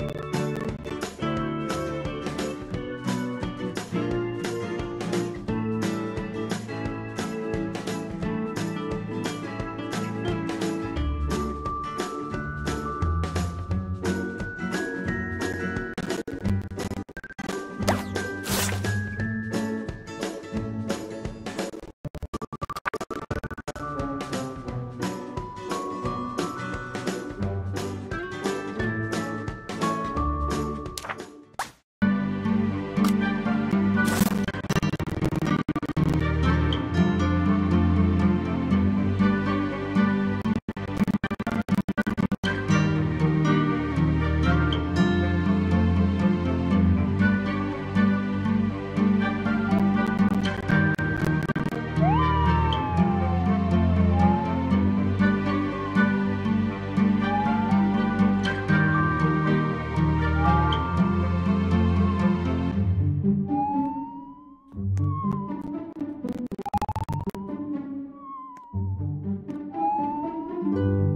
Bye. you